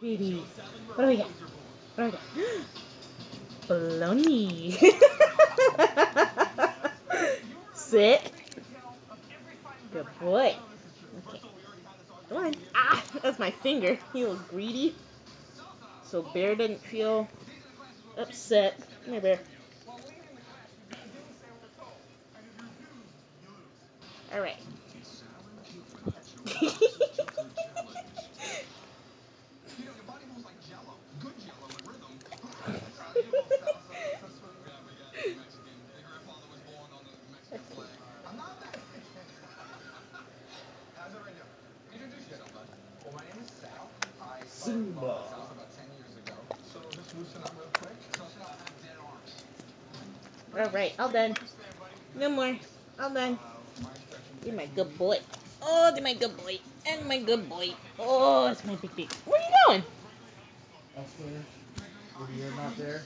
Baby. What do we got? What do we got? Baloney. Sit. Good boy. Okay. Come on. Ah, that's my finger. You little greedy. So Bear didn't feel upset. Come here, Bear. All right. Simba. All right, all done. No more. All done. You're my good boy. Oh, you're my good boy. And my good boy. Oh, it's my big big. Where are you going? Elsewhere, when you're not there.